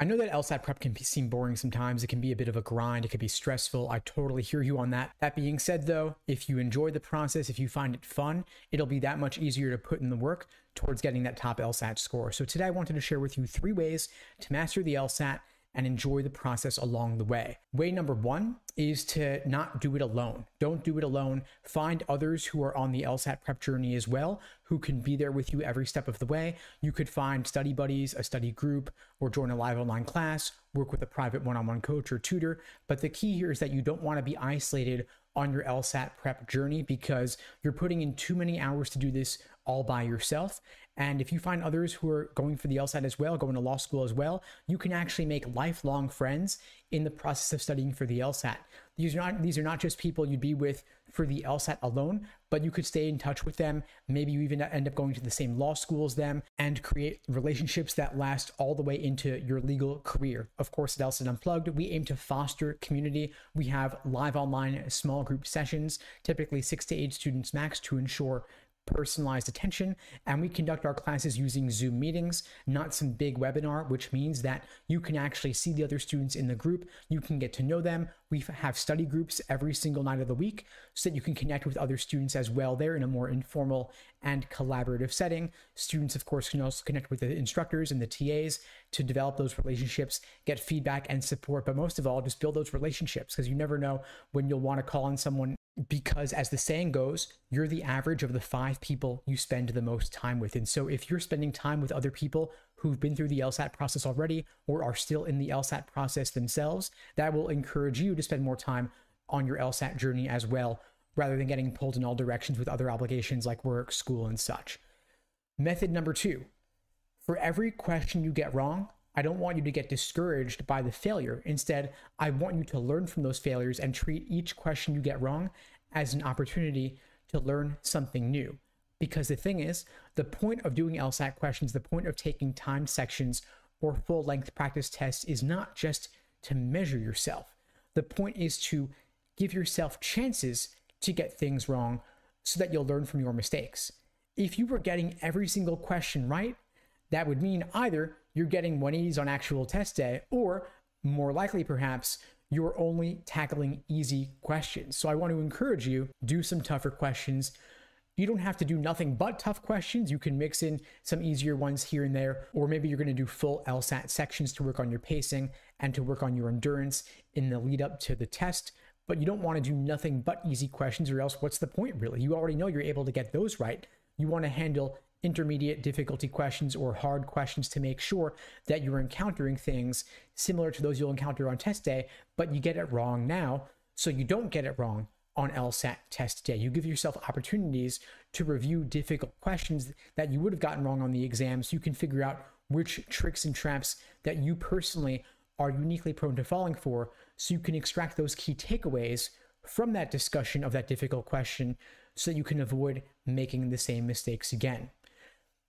I know that LSAT prep can be, seem boring sometimes. It can be a bit of a grind. It can be stressful. I totally hear you on that. That being said, though, if you enjoy the process, if you find it fun, it'll be that much easier to put in the work towards getting that top LSAT score. So today I wanted to share with you three ways to master the LSAT and enjoy the process along the way. Way number one is to not do it alone. Don't do it alone. Find others who are on the LSAT prep journey as well, who can be there with you every step of the way. You could find study buddies, a study group, or join a live online class, work with a private one on one coach or tutor. But the key here is that you don't want to be isolated on your LSAT prep journey because you're putting in too many hours to do this all by yourself. And if you find others who are going for the LSAT as well, going to law school as well, you can actually make lifelong friends in the process of studying for the LSAT. These are not these are not just people you'd be with for the LSAT alone, but you could stay in touch with them. Maybe you even end up going to the same law school as them and create relationships that last all the way into your legal career. Of course, at LSAT Unplugged, we aim to foster community. We have live online small group sessions, typically six to eight students max, to ensure personalized attention. And we conduct our classes using Zoom meetings, not some big webinar, which means that you can actually see the other students in the group. You can get to know them. We have study groups every single night of the week so that you can connect with other students as well there in a more informal and collaborative setting. Students, of course, can also connect with the instructors and the TAs to develop those relationships, get feedback and support, but most of all, just build those relationships because you never know when you'll want to call on someone because as the saying goes, you're the average of the five people you spend the most time with. And so if you're spending time with other people who've been through the LSAT process already or are still in the LSAT process themselves, that will encourage you to spend more time on your LSAT journey as well, rather than getting pulled in all directions with other obligations like work, school, and such. Method number two for every question you get wrong, I don't want you to get discouraged by the failure. Instead, I want you to learn from those failures and treat each question you get wrong as an opportunity to learn something new. Because the thing is, the point of doing LSAT questions, the point of taking timed sections or full length practice tests is not just to measure yourself. The point is to give yourself chances to get things wrong so that you'll learn from your mistakes. If you were getting every single question right, that would mean either you're getting 180s on actual test day, or more likely, perhaps, you're only tackling easy questions. So I want to encourage you do some tougher questions. You don't have to do nothing but tough questions. You can mix in some easier ones here and there, or maybe you're going to do full LSAT sections to work on your pacing and to work on your endurance in the lead up to the test. But you don't want to do nothing but easy questions, or else what's the point really? You already know you're able to get those right. You want to handle intermediate difficulty questions or hard questions to make sure that you're encountering things similar to those you'll encounter on test day, but you get it wrong now, so you don't get it wrong on LSAT test day. You give yourself opportunities to review difficult questions that you would have gotten wrong on the exam so you can figure out which tricks and traps that you personally are uniquely prone to falling for so you can extract those key takeaways from that discussion of that difficult question so that you can avoid making the same mistakes again.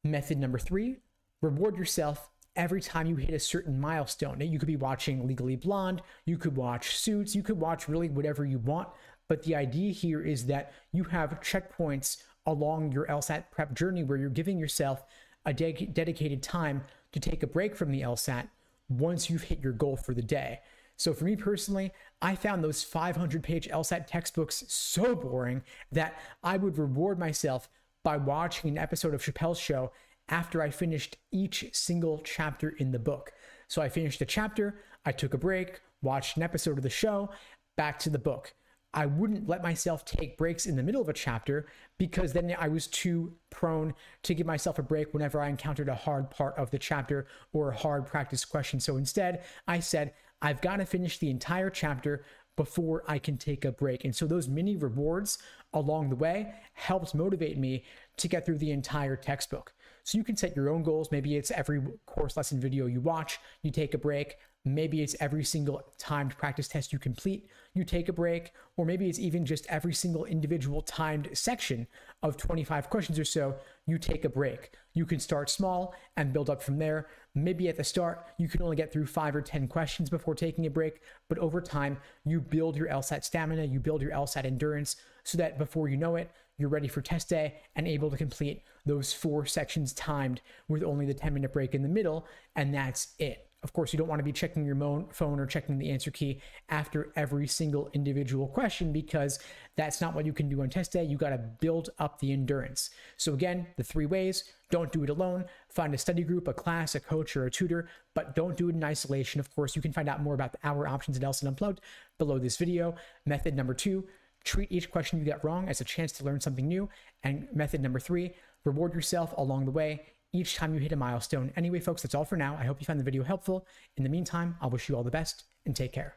Method number three reward yourself every time you hit a certain milestone. You could be watching Legally Blonde, you could watch Suits, you could watch really whatever you want. But the idea here is that you have checkpoints along your LSAT prep journey where you're giving yourself a de- dedicated time to take a break from the LSAT once you've hit your goal for the day. So for me personally, I found those 500 page LSAT textbooks so boring that I would reward myself by watching an episode of Chappelle's Show after I finished each single chapter in the book. So I finished a chapter, I took a break, watched an episode of the show, back to the book. I wouldn't let myself take breaks in the middle of a chapter because then I was too prone to give myself a break whenever I encountered a hard part of the chapter or a hard practice question. So instead, I said, I've got to finish the entire chapter before I can take a break. And so those mini rewards along the way helps motivate me to get through the entire textbook. So you can set your own goals. Maybe it's every course lesson video you watch, you take a break. Maybe it's every single timed practice test you complete, you take a break. Or maybe it's even just every single individual timed section of 25 questions or so, you take a break. You can start small and build up from there. Maybe at the start, you can only get through five or 10 questions before taking a break, but over time, you build your LSAT stamina, you build your LSAT endurance so that before you know it, you're ready for test day and able to complete those four sections timed with only the 10 minute break in the middle, and that's it. Of course, you don't want to be checking your phone or checking the answer key after every single individual question because that's not what you can do on test day. You got to build up the endurance. So, again, the three ways don't do it alone. Find a study group, a class, a coach, or a tutor, but don't do it in isolation. Of course, you can find out more about our options at LSAT Unplugged below this video. Method number two, treat each question you get wrong as a chance to learn something new. And method number three, reward yourself along the way each time you hit a milestone. Anyway, folks, that's all for now. I hope you found the video helpful. In the meantime, I'll wish you all the best and take care.